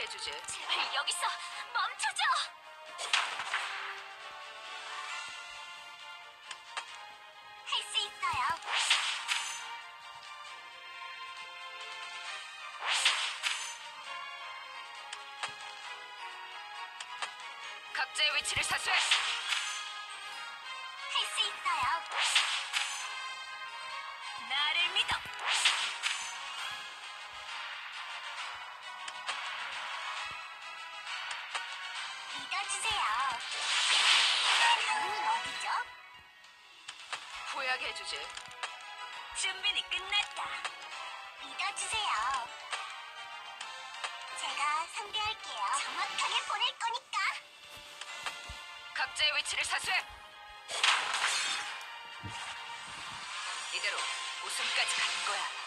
해주지. 제발 여기서 멈춰줘. 후회하게 해주지. 준비는 끝났다. 믿어주세요. 제가 상대할게요. 정확하게 보낼 거니까. 각자의 위치를 사수해. 이대로 우승까지 가는 거야.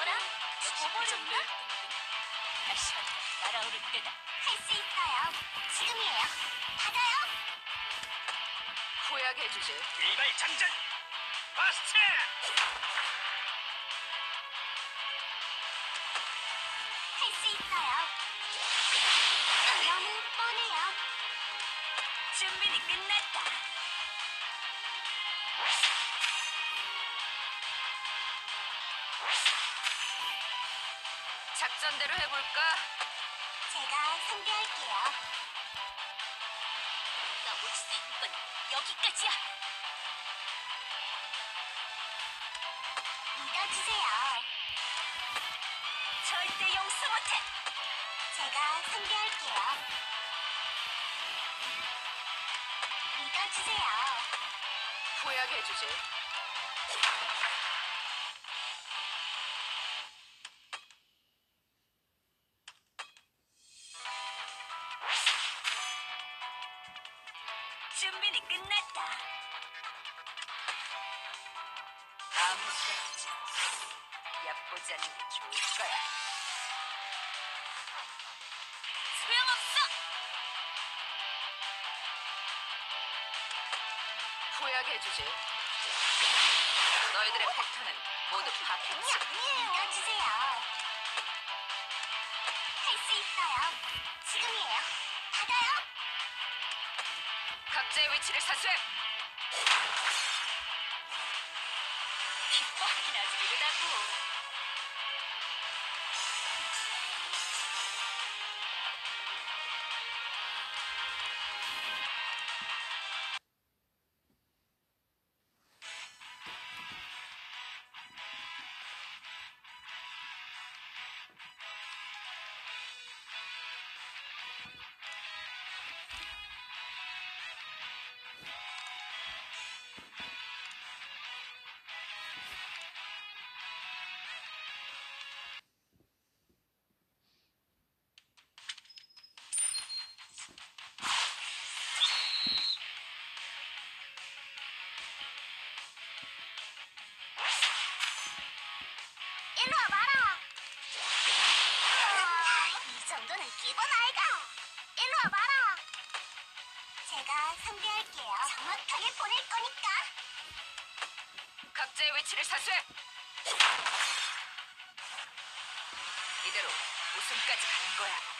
어라? 뿐이군. 다시 날아오를 때다. 할 수 있어요. 지금이에요. 받아요. 후회하게 해주지. 일발 장전! 파스트! 후회하게 해주지. 너희들의 패턴은 모두 파악했지. 믿어주세요. 할 수 있어요. 지금이에요. 받아요. 각자의 위치를 사수해. 위치를 사수해. 이대로 우승까지 가는 거야.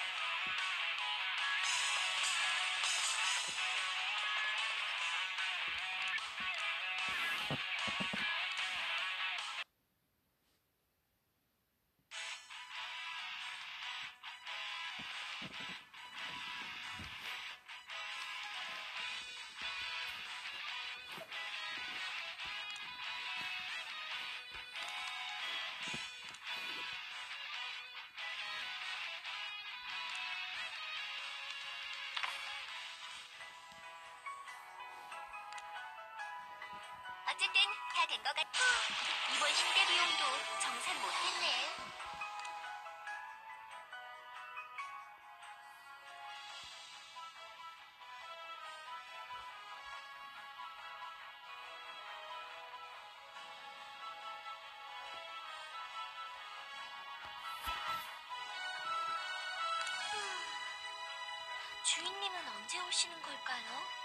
어쨌든 다 된 것 같아. 이번 신대 비용도 정산 못했네. 주인님은 언제 오시는 걸까요?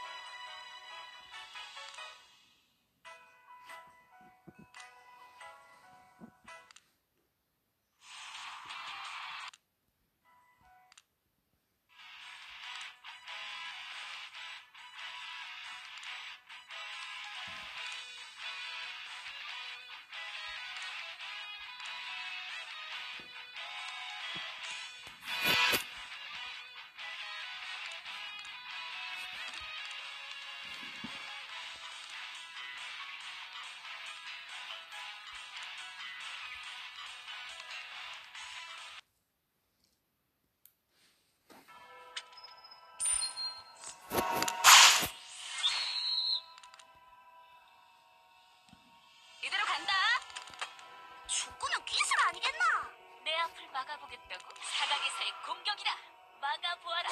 막아보겠다고? 사각에서의 공격이다. 막아보아라.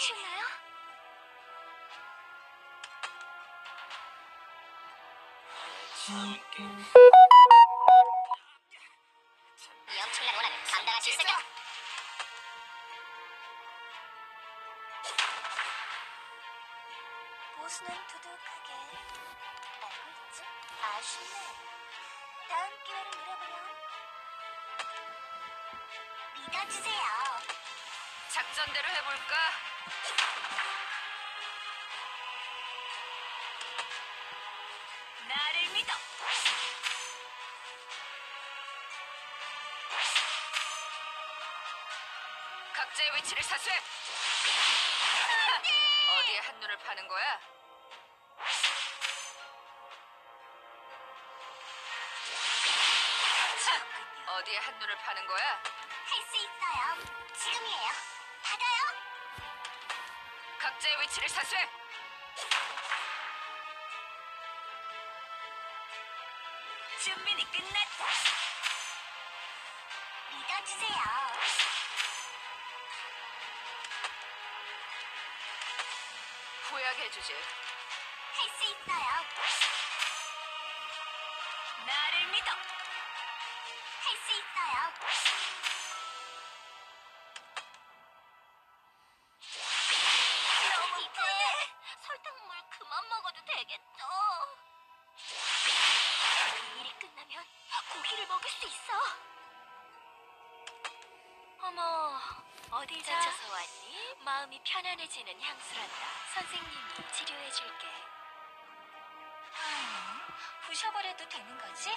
이 엄청난 원한을 감당하실 생각? 보수는 두둑하게 알고 있지? 아쉽네. 다음 기회를 노려보렴. 믿어주세요. 작전대로 해볼까? 나를 믿어. 각자의 위치를 사수해. 어디에 한눈을 파는 거야? 어디에 한눈을 파는 거야? 할 수 있어요. 지금이에요. 각자의 위치를 사수해. 준비는 끝났다. 믿어주세요. 후회하게 해주지. 향수란다. 선생님이 치료해줄게. 아, 부셔버려도 되는 거지?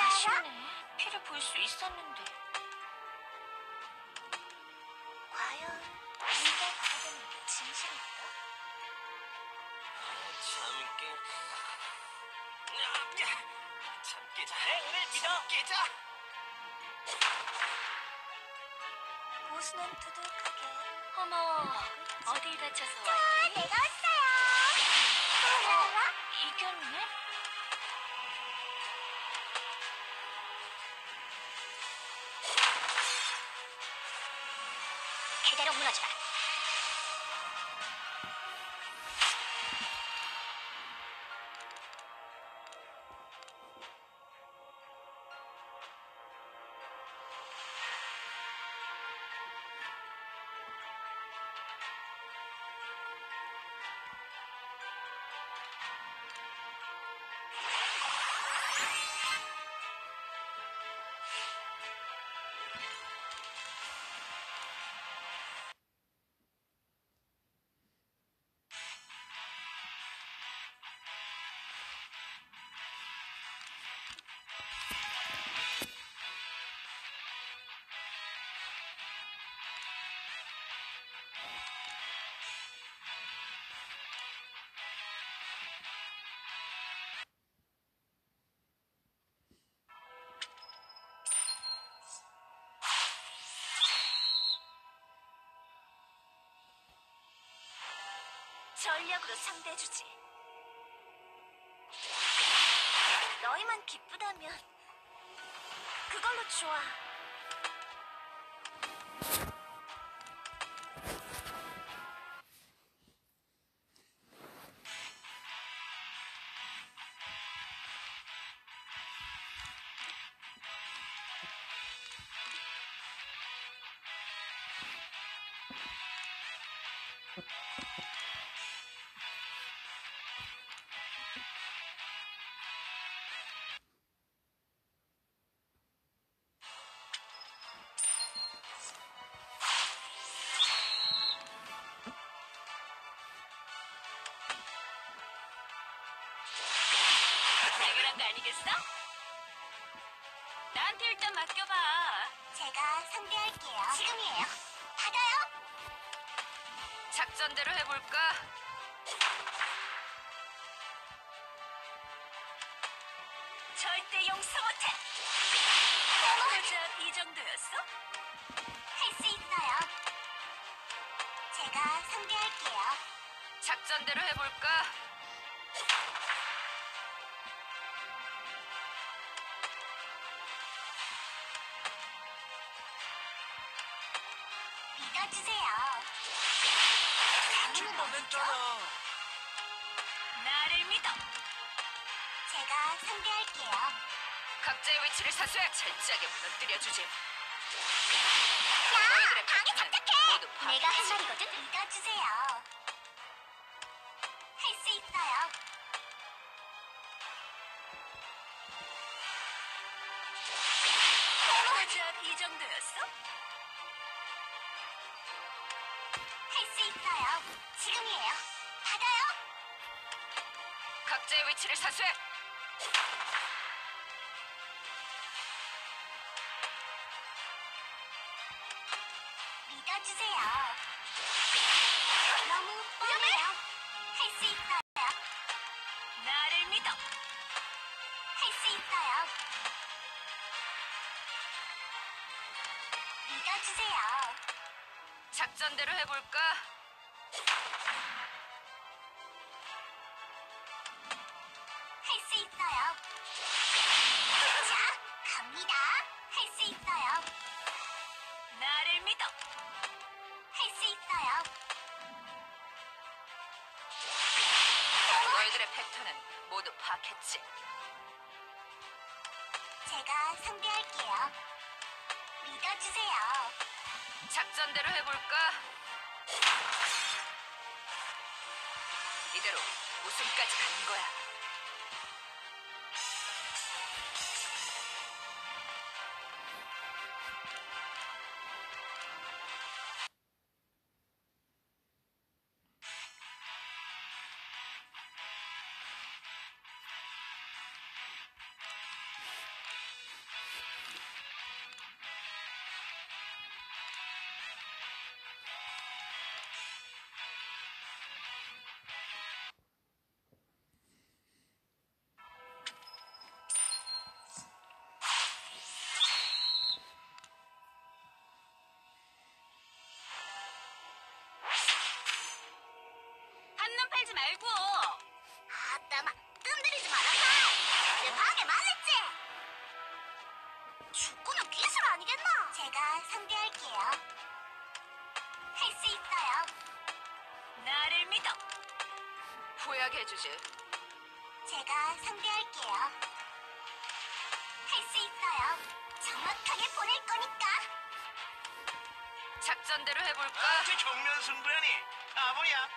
아쉽네. 피를 볼 수 있었는데. 어머, 어디 다쳐서 왔니? 내가 왔어요. 라라? 이겼네? 전략으로 상대해주지. 너희만 기쁘다면 그걸로 좋아. 당연한 거 아니겠어? 나한테 일단 맡겨봐. 제가 상대할게요. 지금이에요. 받아요. 작전대로 해볼까? 절대 용서 못해. 고작 이 정도였어? 할 수 있어요. 제가 상대할게요. 작전대로 해볼까? 위치를 사수해 철저하게 무너뜨려주지. 야, 너희들의 방해. 모두 내가 할 파괴하지. 말이거든. 믿어주세요. 믿어주세요. 너무 뻔해요. 할 수 있어요. 나를 믿어. 할 수 있어요. 믿어주세요. 작전대로 해볼까? 팔지 말고. 아따 마 뜸 들이지 말아봐 내 방에 말했지 축구는 기술 아니겠나 제가 상대할게요 할 수 있어요 나를 믿어. 후회하게 해주지. 제가 상대할게요 할 수 있어요 정확하게 보낼 거니까 작전대로 해볼까? 정면 승부라니. 바보야.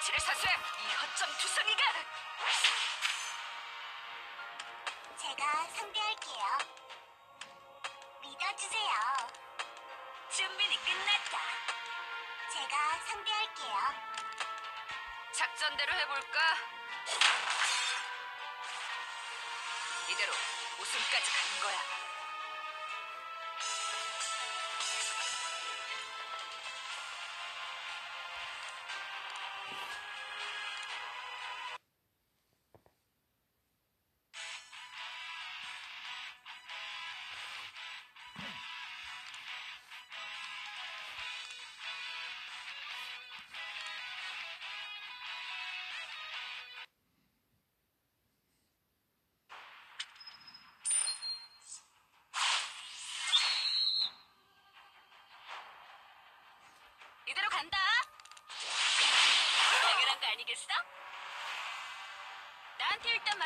위치를 사수해. 이 허점 투성이가. 제가 상대할게요 믿어주세요 준비는 끝났다. 제가 상대할게요 작전대로 해볼까? 이대로 우승까지 가는 거야.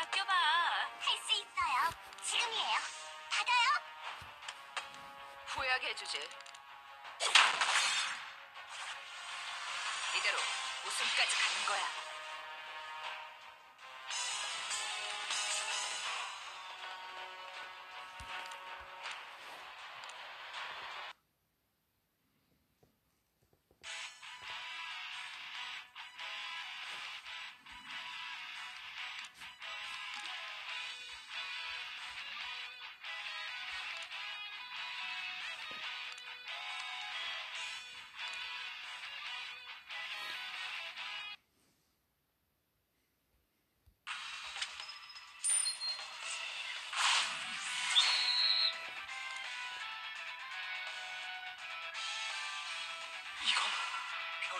맡겨봐. 할 수 있어요 지금이에요 받아요 후회하게 해주지. 이대로 우승까지 가는 거야.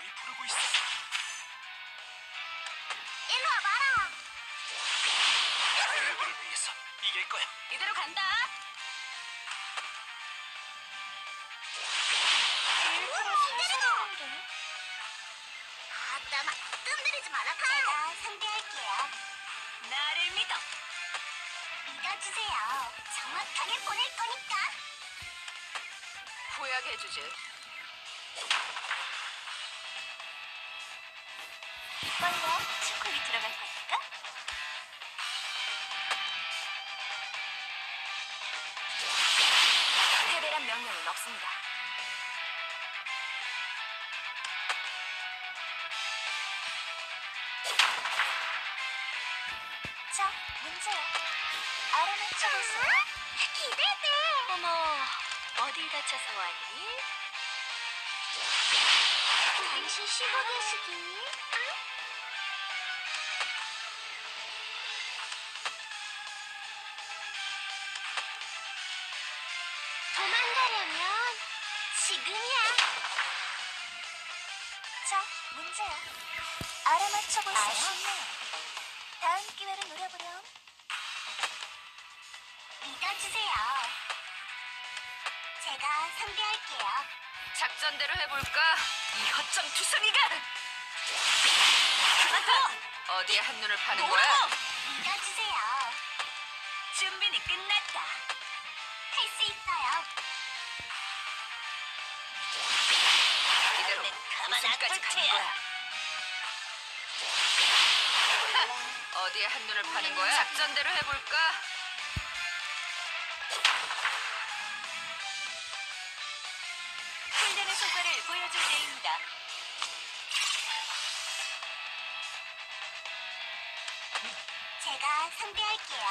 별이 부르고 있어. 일로 와봐라 그들을 위해서 이길 거야. 이대로 간다. 아따마 뜸들이지 말아봐 제가 상대할게요 나를 믿어. 믿어주세요 정확하게 보낼 거니까 후회하게 해주지. 이걸로 축구에 들어갈 거니까? 패배란 명령은 없습니다. 자 문제야. 알아맞혀보세요. 기대돼. 어머, 어딜 다쳐서 왔니? 잠시 쉬고 계시기 알아맞혀보세요 아쉽네 다음 기회를 노려보렴 믿어주세요 제가 상대할게요 작전대로 해볼까? 이 허점 투성이가! 어디에 한눈을 파는 거야? 믿어주세요. 준비는 끝났다. 할 수 있어요. 이대로 우승까지 가는 거야. 어디에 한눈을 파는 거야? 작전대로 해볼까? 훈련의 성과를 보여줄 때입니다. 제가 상대할게요.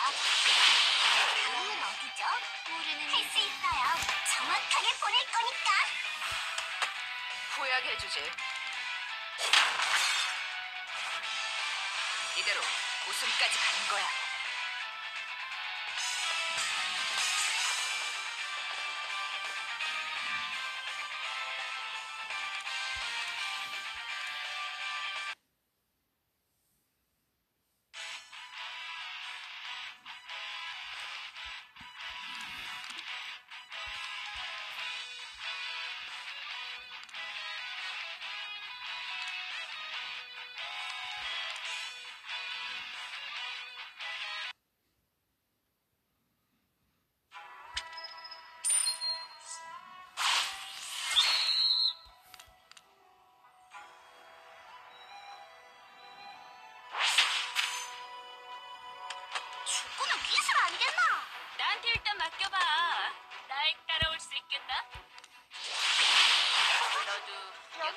다음은 어디죠? 모르는 할 수 있어요. 정확하게 보낼 거니까. 후회하게 해주지. 이대로 우승까지 가는 거야.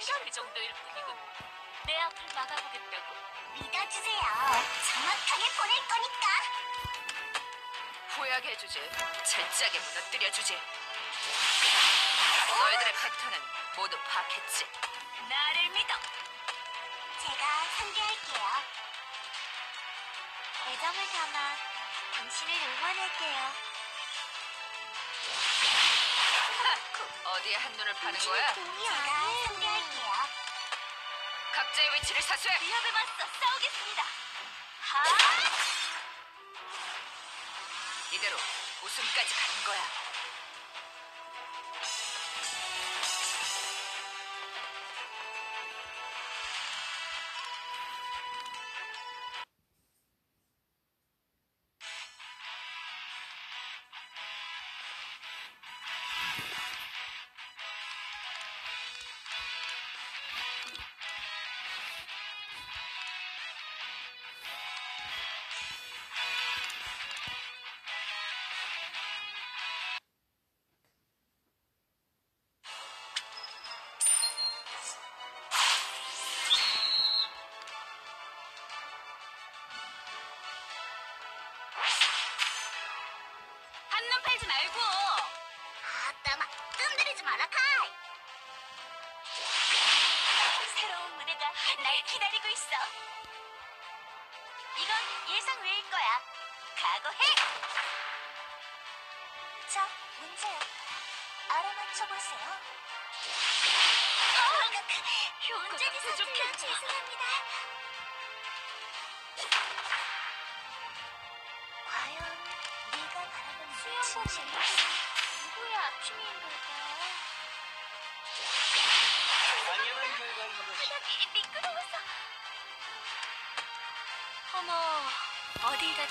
그 정도일 뿐이군. 내 앞을 막아보겠다고? 믿어주세요. 정확하게 보낼 거니까. 후회하게 해주지. 철저하게 무너뜨려주지. 너희들의 패턴은 모두 파악했지. 나를 믿어. 제가 상대할게요. 애정을 담아 당신을 응원할게요. 어디에 한눈을 파는 거야? 제가 상대할게요. 각자의 위치를 사수해. 위협에 맞서 싸우겠습니다. 하! 이대로 우승까지 가는 거야. 각오해! 자, 문제요. 알아맞혀보세요. 어, 문제지 서툴러 부족했다. 죄송합니다. 과연 네가 바라보는 수영복이 누구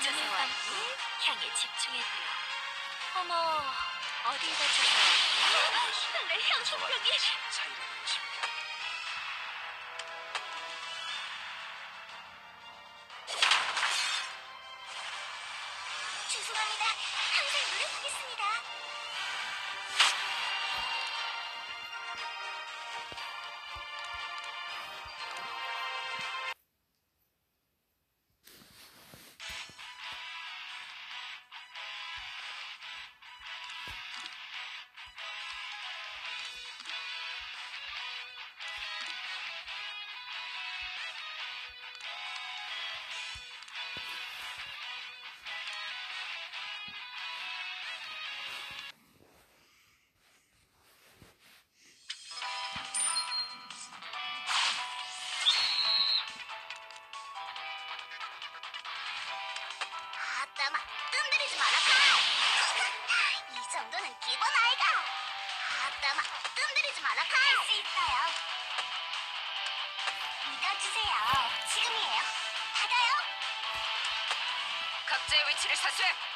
눈을 왔니? 향에 집중했고요. 어머, 어디 다쳐서? 내 향수병이 각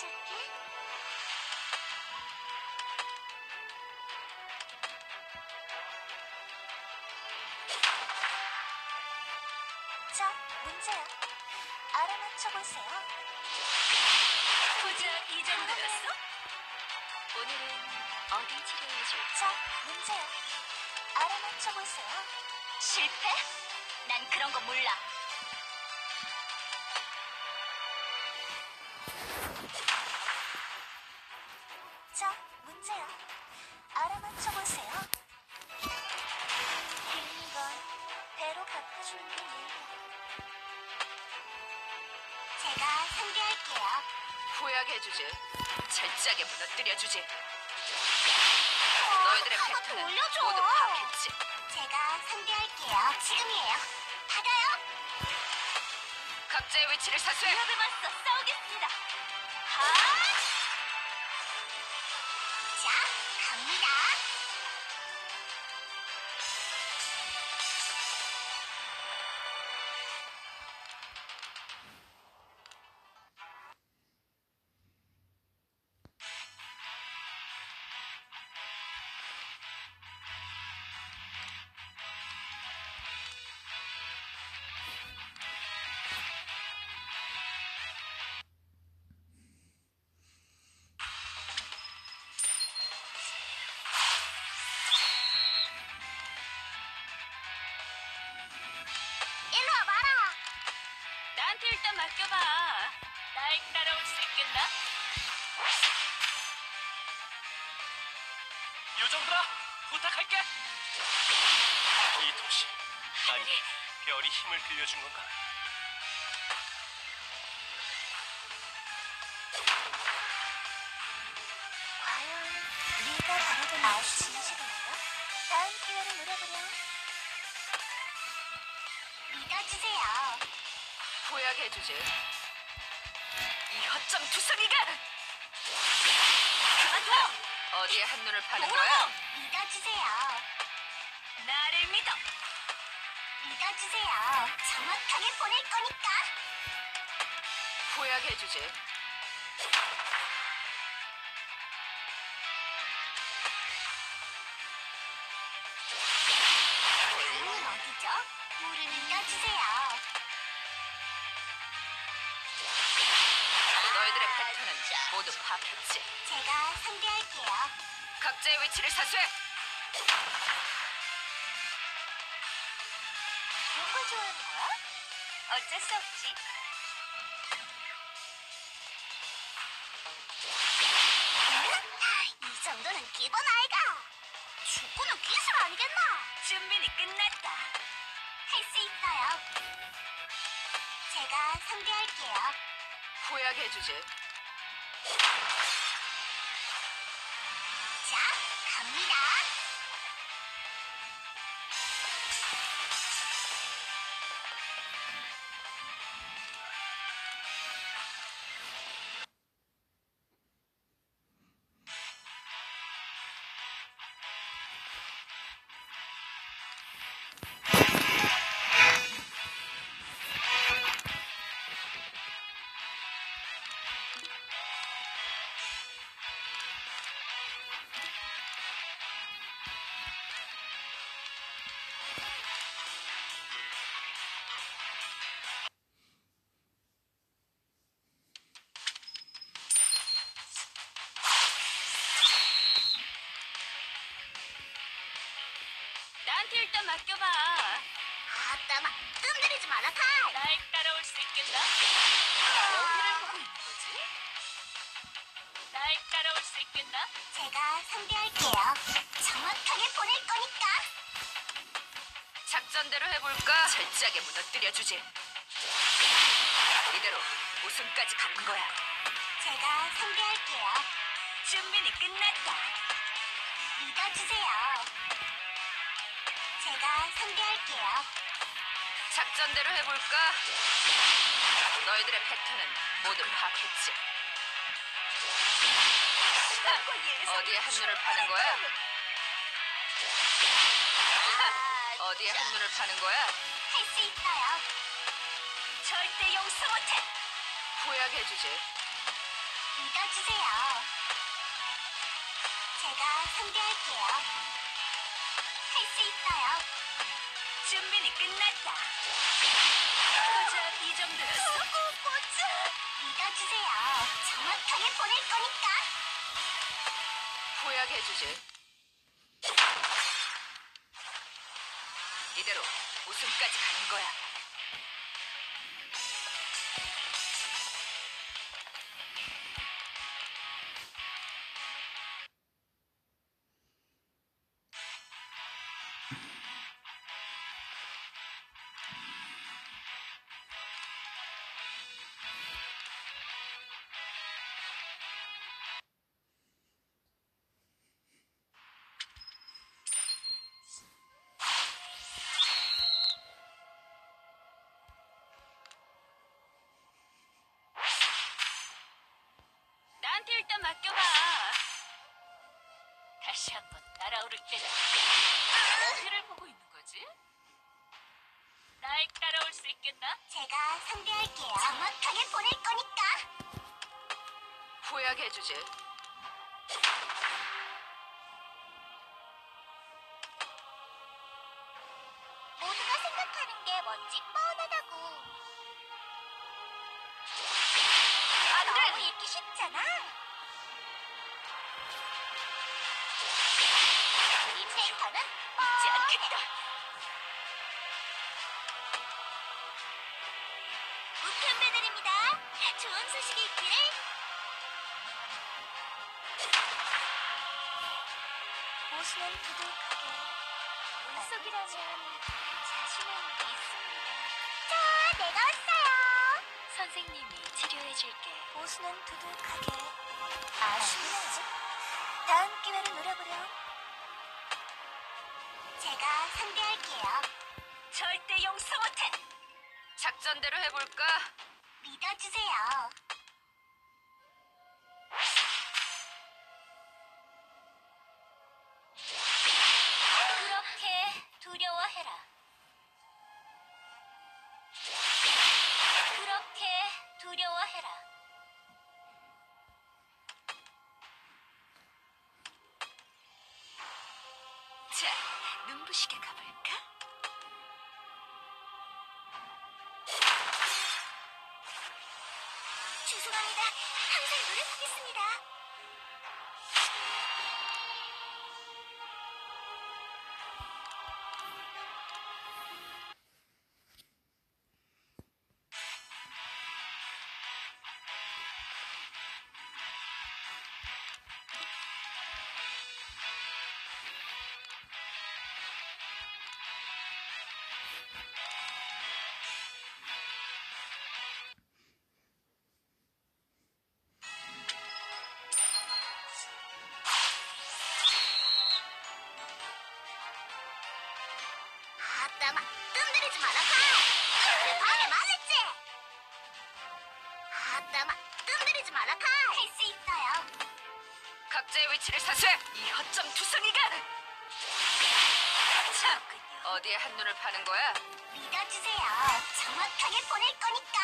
해줄게. 저 문제야. 알아맞혀 보세요. 고작 이 정도였어? 오늘은 어디 치료해줄까? 저 문제야. 알아맞혀 보세요. 실패? 난 그런 거 몰라. 지금이에요. 받아요. 각자의 위치를 사수해. 맞서 싸우겠습니다. 하! 별이 힘을 빌려준 건가? 과연 네가 바라던 아, 진실인가? 다음 기회를 노려보렴. 믿어주세요. 후회하게 해주지. 이 허점 투성이가! 그만둬! 어디에 한눈을 파는 거야? 믿어주세요. 믿어주세요. 정확하게 보낼 거니까. 후회하게 해주지. 다음은 어디죠? 모르는 믿어주세요. 너희들의 패턴은 모두 파악했지. 제가 상대할게요. 각자의 위치를 사수해! 어쩔 수 없지. 응? 이 정도는 기본 아이가. 축구는 기술 아니겠나? 준비는 끝났다. 할 수 있어요. 제가 상대할게요. 후회하게 해주지. 일단 맡겨봐. 아따마 뜸들이지 마라 칼. 날 따라올 수 있겠나? 어디를 보고 있는 거지? 날 따라올 수 있겠나? 제가 상대할게요. 정확하게 보낼 거니까. 작전대로 해볼까? 철저하게 무너뜨려 주지. 이대로 우승까지 가는 거야. 제가 상대할게요. 준비는 끝났다. 믿어주세요. 상대할게요. 작전대로 해볼까? 너희들의 패턴은 모두 파악했지. 어디에 한눈을 파는 거야? 어디에 한눈을 파는 거야? 할 수 있어요. 절대 용서 못해. 후회하게 해주지. 믿어주세요. 제가 상대할게요. 끝났다. 고작 이 정도였어? 꼬꼬꼬즈. 믿어주세요. 정확하게 보낼 거니까. 후회하게 해주지. 때다. 어디를 보고 있는 거지? 날 따라올 수 있겠나? 제가 상대할게요. 정확하게 보낼 거니까. 후회하게 해주지. 시게 가볼까? 죄송합니다. 항상 노력하겠습니다. 위치를 사수해. 이 허점 투성이가. 자, 어디에 한눈을 파는 거야? 믿어주세요. 정확하게 보낼 거니까.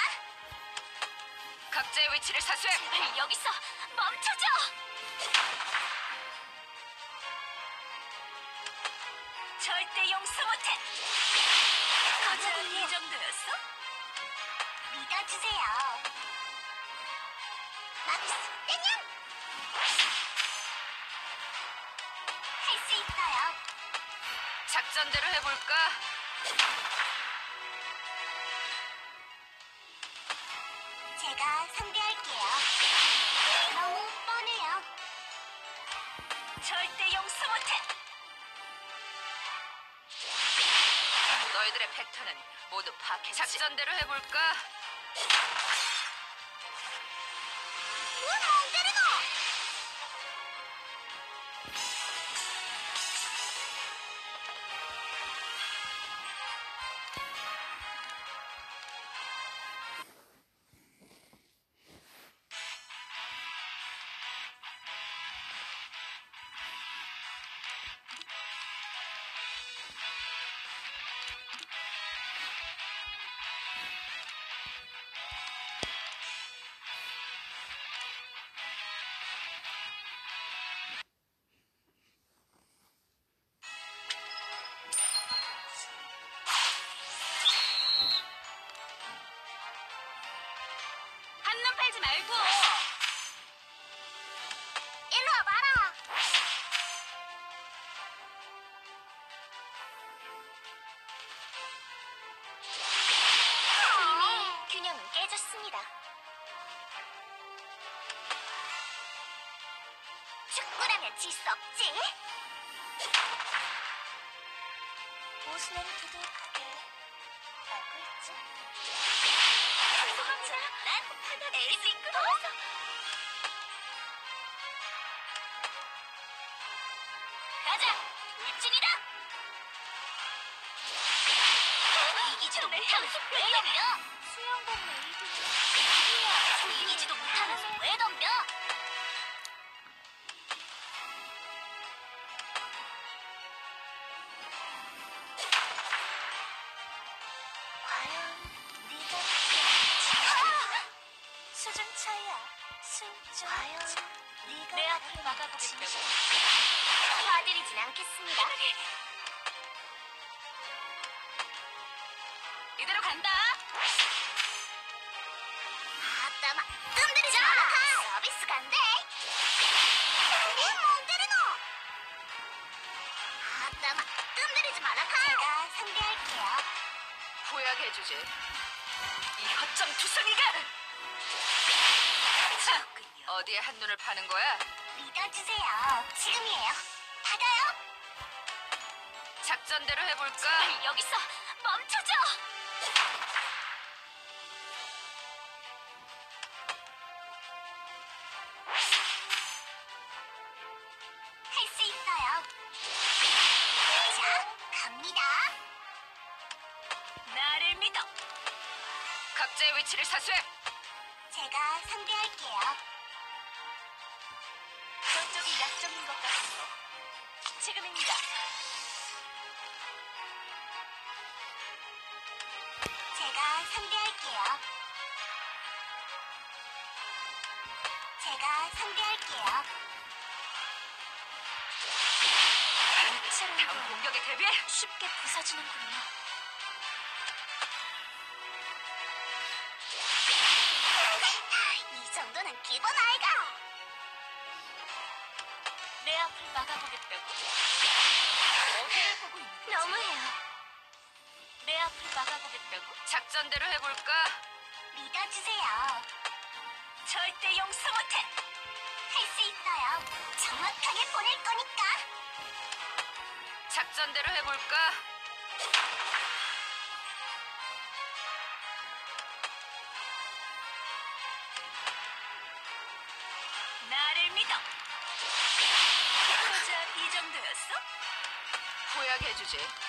각자의 위치를 사수해. 제발 여기서 멈춰줘! 절대 용서 못해. 고작 이. 정도였어? 믿어주세요. 작전대로 해볼까? 제가 상대할게요. 너무 뻔해요. 절대 용서 못해. 너희들의 패턴은 모두 파악했지. 작전대로 해볼까? 수 없지? 보수는 두둑하게 알고 있지? 죄송합니다. 난 하나 미끄러워서. 가자! 울진이다! 못하면서 왜 덤벼? 수영복 않겠습니다. 이대로 간다. 아따마 뜸들이지 마라 서비스 간대 못 때리노 아따마 뜸들이지 마라 제가 상대할게요 후회하게 해주지. 이 허점 투성이가. 자, 어디에 한눈을 파는 거야? 믿어주세요 지금이에요 작전대로 해볼까? 여기서 멈 대비해. 쉽게 부서지는군요. 이 정도는 기본 아이가. 내 앞을 막아보겠다고. 어디를 보고 있는 거지? 너무해요. 내 앞을 막아보겠다고. 작전대로 해볼까? 믿어주세요. 절대 용서 못해. 할 수 있어요. 정확하게 보낼 거니까. 작전대로 해볼까? 나를 믿어. 고작 이 정도였어? 후회하게 해주지.